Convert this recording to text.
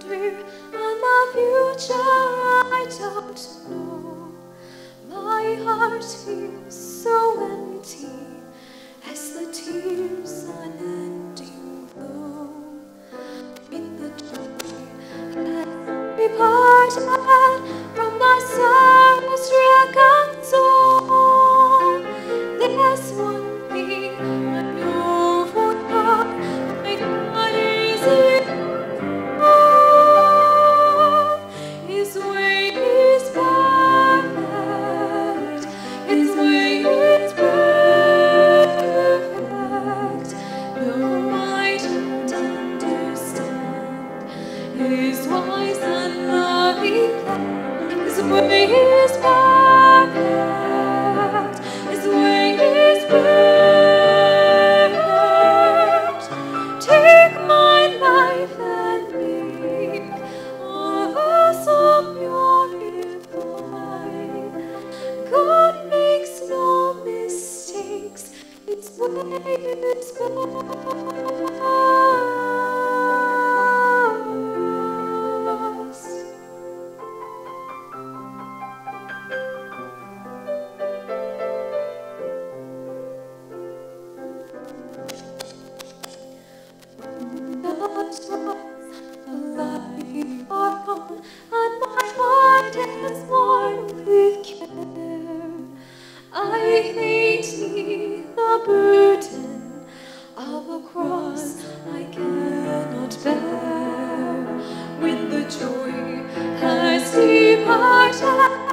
wonder and the future I don't know. My heart feels so empty as the tears unending flow. in the joy that we part It's wise and loving. His way is perfect. His perfect. Take my life and make a. God makes no mistakes. His perfect. shall I?